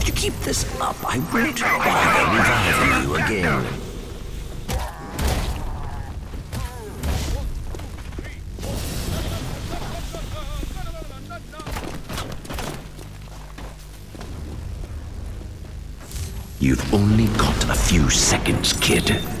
If you keep this up, I won't bother reviving you again. You've only got a few seconds, kid.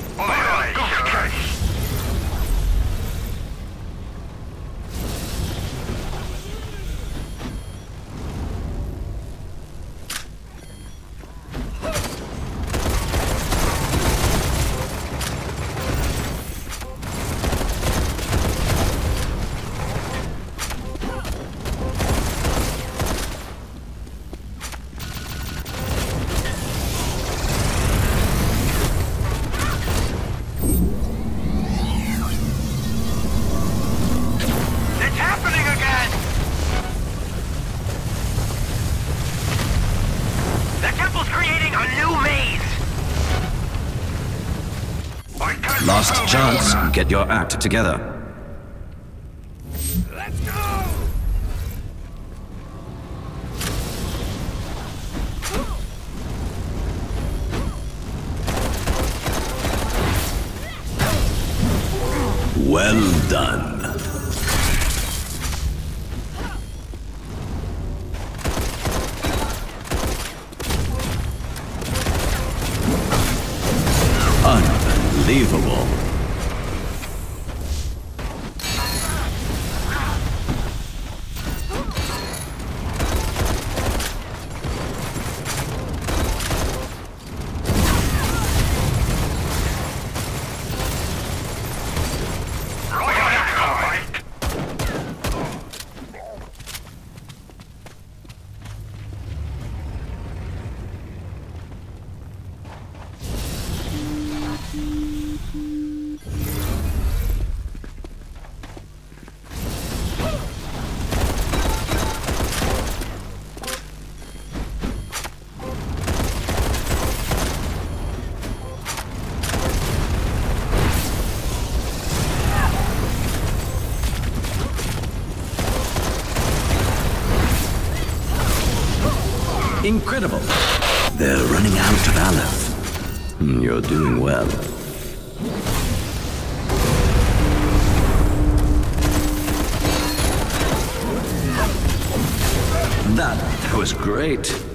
Last chance. Get your act together. Incredible. They're running out of Aleph. Hmm, You're doing well. That was great.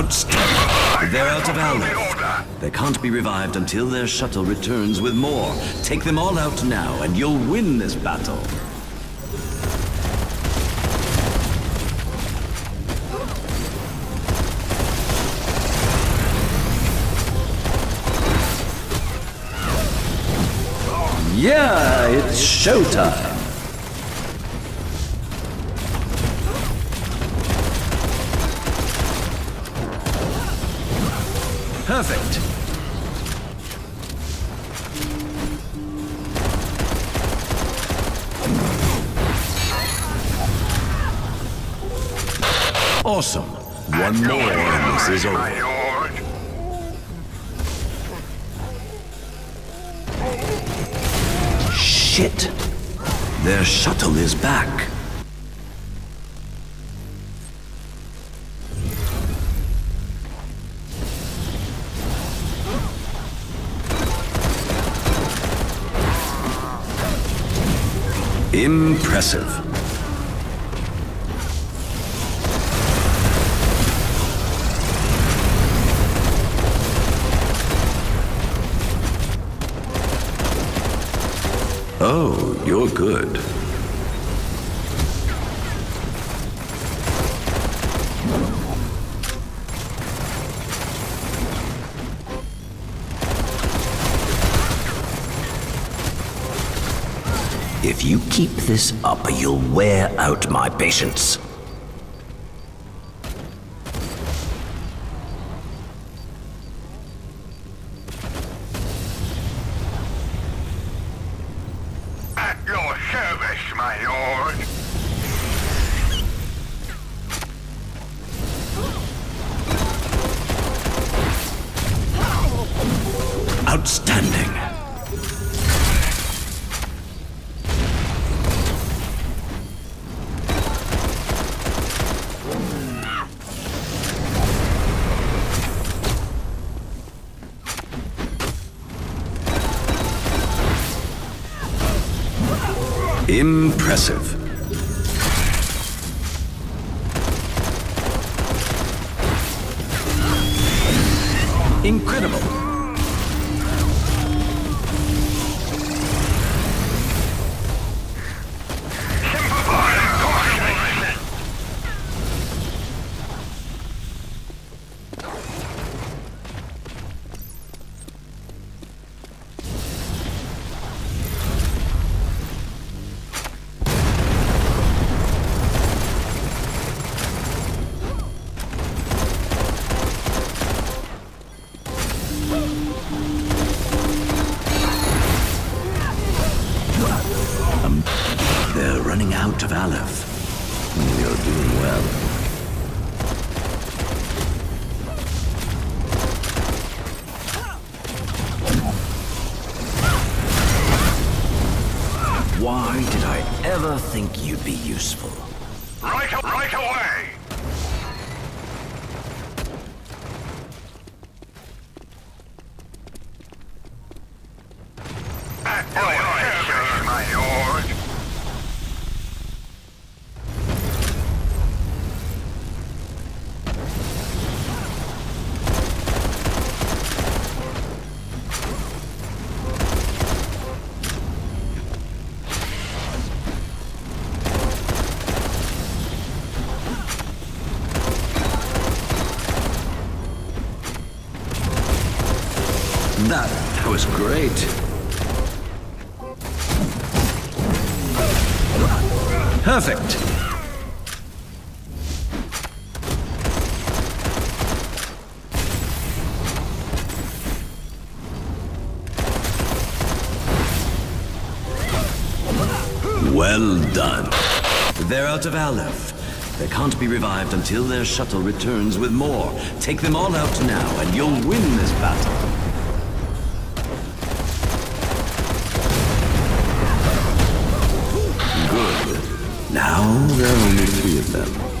Outstanding. They're out of Aleph. They can't be revived until their shuttle returns with more. Take them all out now, and you'll win this battle. Yeah, it's showtime. Perfect. Awesome. One more and this is over. Shit. Their shuttle is back. Impressive. Oh, you're good. You keep this up, you'll wear out my patience. At your service, my lord. Impressive. Think you'd be useful? Perfect. Well done. They're out of Aleph. They can't be revived until their shuttle returns with more. Take them all out now, and you'll win this battle. Them.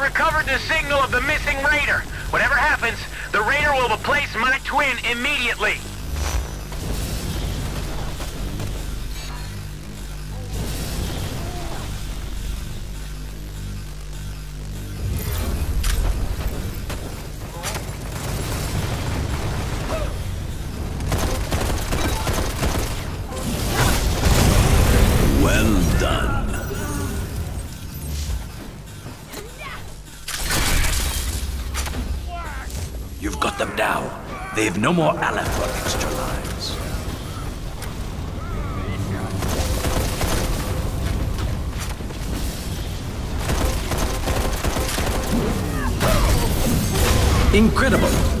I've recovered the signal of the missing raider. Whatever happens, the raider will replace my twin immediately. They've no more Aleph or extra lives. Incredible.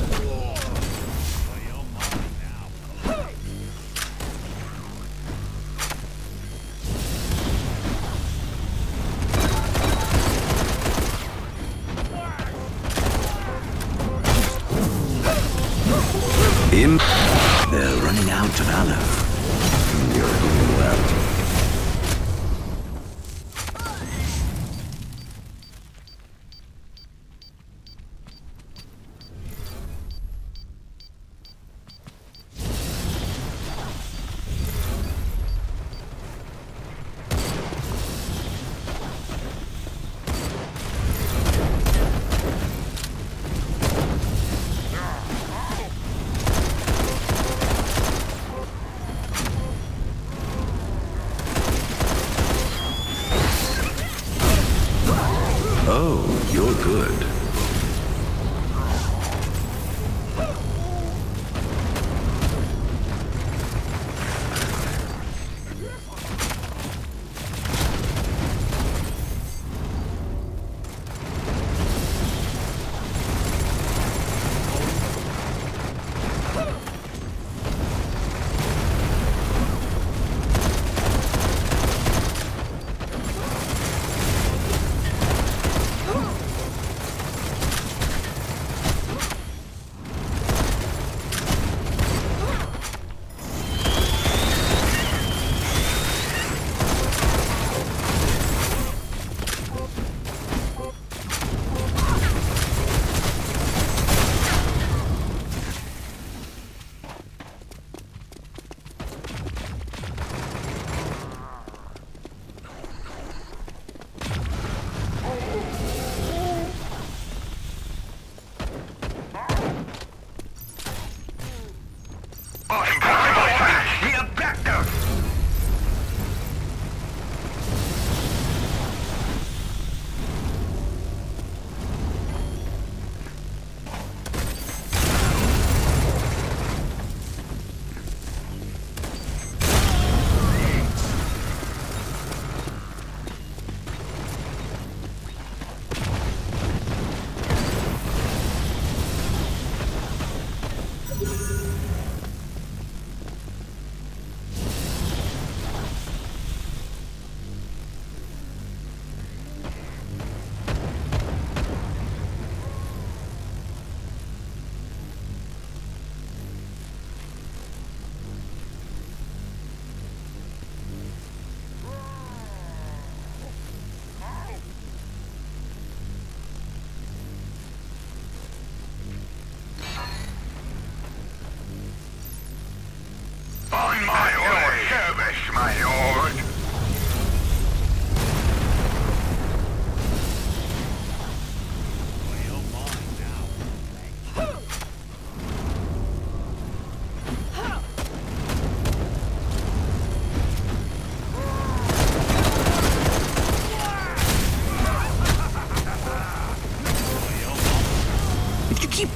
Good.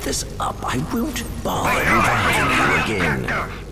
this up. I won't bother you again.